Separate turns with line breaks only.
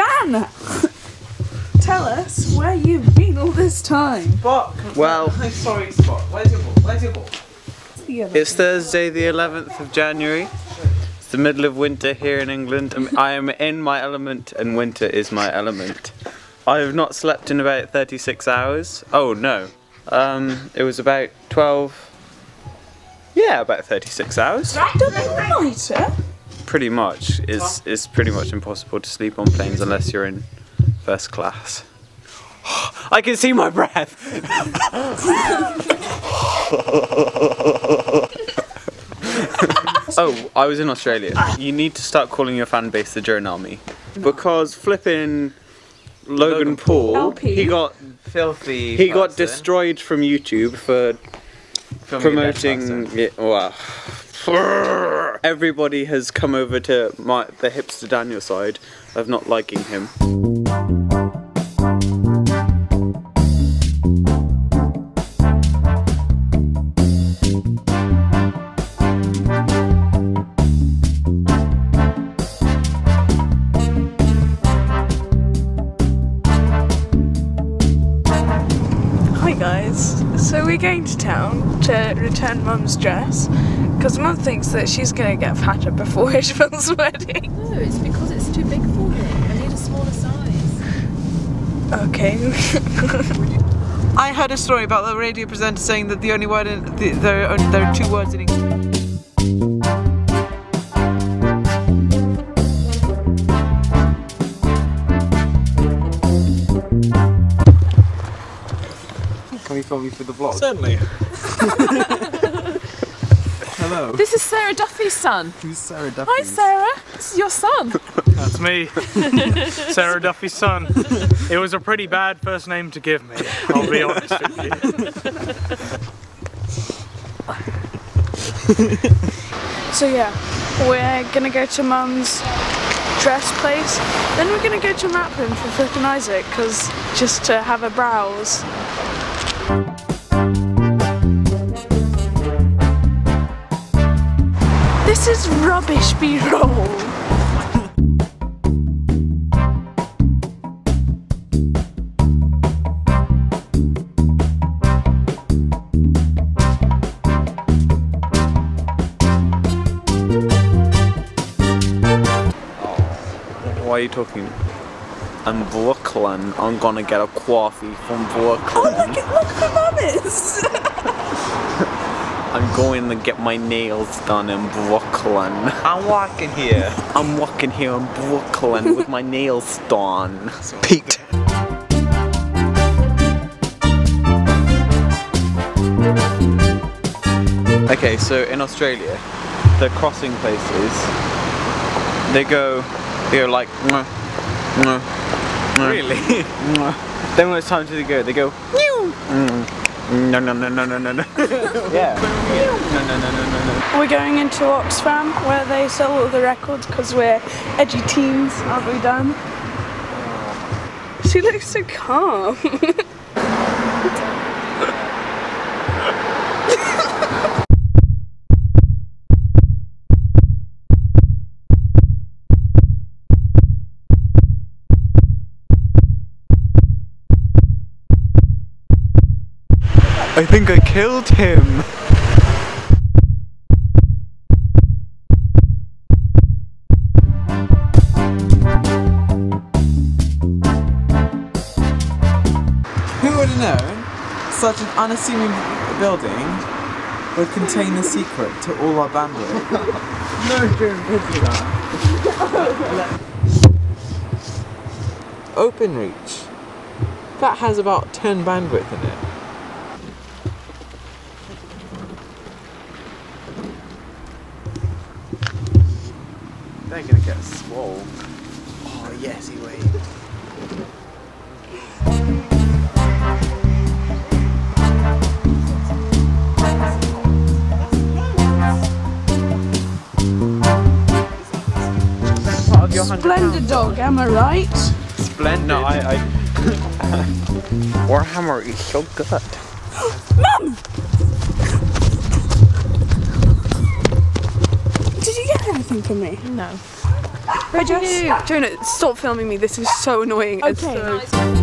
Dan! Tell us where you've been all this time.
Spot.
Well-
sorry, Spot. Where's your ball? Where's your ball?
The
It's Thursday, the 11th of January. It's the middle of winter here in England. I am in my element, and winter is my element. I have not slept in about 36 hours. Oh no. Um, it was about 12. Yeah, about 36 hours.
Right, don't nighter?
Pretty much. It's, it's pretty much impossible to sleep on planes unless you're in first class. I can see my breath! Oh, I was in Australia. You need to start calling your fan base the Drone Army. Because flipping Logan,
Logan
Paul,
LP.
he got
Filthy.
he got destroyed from YouTube for
Filming
promoting
person. Eh?
it. Wow. Everybody has come over to my the hipster Daniel side of not liking him.
Guys. So we're going to town to return Mum's dress because Mum thinks that she's going to get fatter before Ishmael's wedding.
No, it's because it's too big for me. I need a smaller size.
Okay.
I heard a story about the radio presenter saying that the only word in the, there are there are two words in English. Can we film you for the vlog?
Certainly.
Hello.
This is Sarah Duffy's son.
Who's Sarah Duffy?
Hi, Sarah. This is your son.
That's me. Sarah Duffy's son. It was a pretty bad first name to give me, I'll be honest with you.
so yeah, we're going to go to Mum's dress place. Then we're going to go to Maplin for flipping Isaac because just to have a browse. This is rubbish B-roll.
Why are you talking? I'm Brooklyn. I'm gonna get a coffee from Brooklyn.
Oh, look at look who Mum is.
I'm going to get my nails done in Brooklyn.
I'm walking here.
I'm walking here in Brooklyn with my nails done. Pete. Okay, so in Australia, the crossing places, they go, they go like, mwah, mwah, mwah,
Really?
Then when it's time to go, they go, Mm. no, no, no, no, no, no, no. yeah. No, no, no, no, no, no.
We're going into Oxfam where they sell all the records because we're edgy teens, aren't we, Dan? She looks so calm.
I think I killed him.
Who would have known such an unassuming building would contain the secret to all our bandwidth? no, doing that. OpenReach. That has about 10 bandwidth in it.
They're gonna get swole. Oh yes, he waved. Part of your hundred
Splendid dog, am I right?
Splendid. No, I. I Warhammer is so good.
Mum! Did you get anything for me?
No. Jonah, stop filming me. This is so annoying.
Okay.